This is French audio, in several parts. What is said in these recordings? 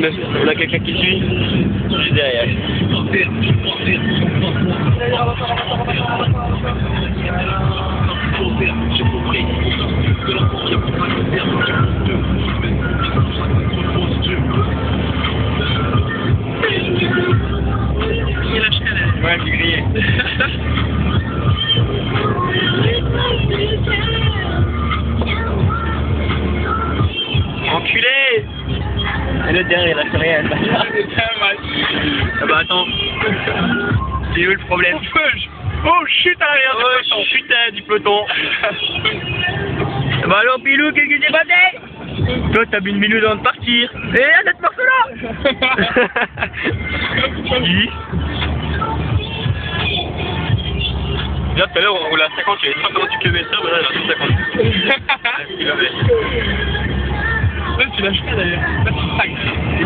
une meuf, on a quelqu'un qui suit, derrière. Lâche qu'elle est. Ouais, j'ai grillé. Derrière, il lâche rien. Ah bah attends. C'est où le problème Oh, chute à l'arrière du Oh, peloton. putain du peloton. bah alors, Pilou, qu'est-ce qui s'est passé? Toi, t'as bu une minute avant de partir. Et là, cette morceau-là Qui Là, tout à l'heure, on roulait à 50, il y avait 50 km, bah là, il a 150 km. Tu lâches pas d'ailleurs. Là, tu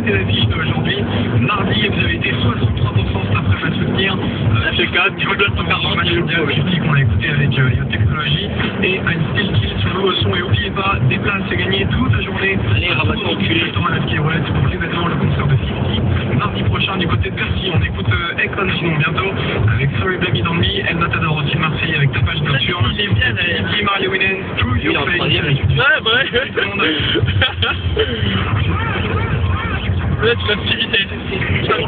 50. C'était l'affiche d'aujourd'hui. Mardi, vous avez été 63% cet après match de tir. Euh, fait quatre, tu regardes ton match mondial 50 qu'on a écouté avec euh, Yo Technology. Et un style kill sur le son. Et n'oubliez pas, des places à gagner toute la journée. Allez, rabat-toi, enculé. Le tournoi qui est relatif pour l'événement, le concert de 50. Mardi prochain, du côté de Bercy, on écoute euh, Econ sinon bientôt avec Sorry Baby Don't Me, El Matador aussi de Marseille avec Tapage. Il est bien, d'ailleurs. Mario Winen, True Your Face. Ouais, ouais. Là, tu vas te limiter. Tu vas me.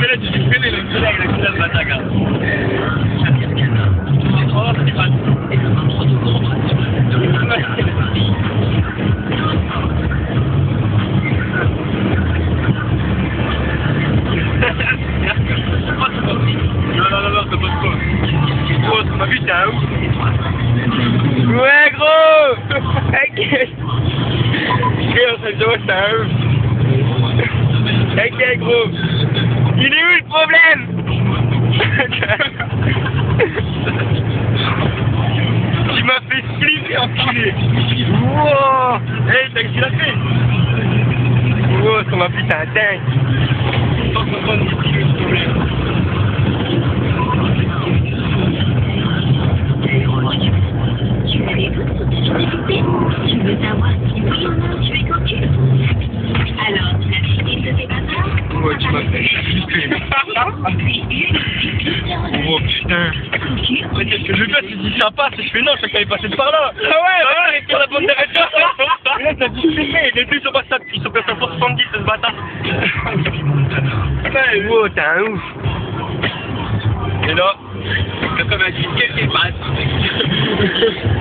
Mais là, tu. Ouais, gros. Ok, gros. Il est où le problème Tu m'as fait flipper, enculé. Wow Hey, t'as qu'est-ce qu'il a fait Wow, ça m'a putain un dingue. Putain. Mais qu'est-ce que je fais Tu dis ça passe, je fais non, qu'elle est passée par là. Ah ouais, ouais, il est sur la bonne direction. Et là, t'as dit flipper, les deux sont passés à ils sont passés à 70, ce bâtard. Ouais, wow, t'es un ouf. Et là, comme a dit, qu'est-ce qui se passe